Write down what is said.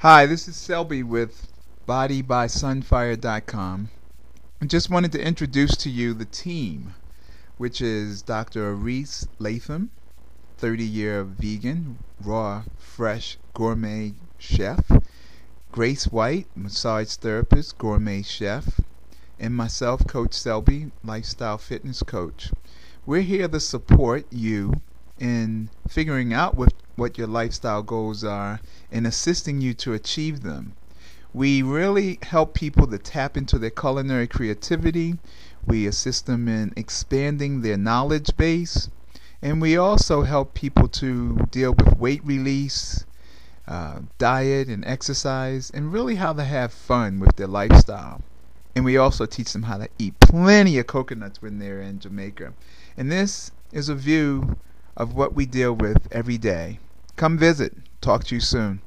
Hi, this is Selby with BodyBySunfire.com. I just wanted to introduce to you the team, which is Dr. Reese Latham, 30 year vegan, raw, fresh, gourmet chef, Grace White, massage therapist, gourmet chef, and myself, Coach Selby, lifestyle fitness coach. We're here to support you in figuring out what, what your lifestyle goals are and assisting you to achieve them. We really help people to tap into their culinary creativity. We assist them in expanding their knowledge base. And we also help people to deal with weight release, uh, diet, and exercise, and really how to have fun with their lifestyle. And we also teach them how to eat plenty of coconuts when they're in Jamaica. And this is a view of what we deal with every day. Come visit. Talk to you soon.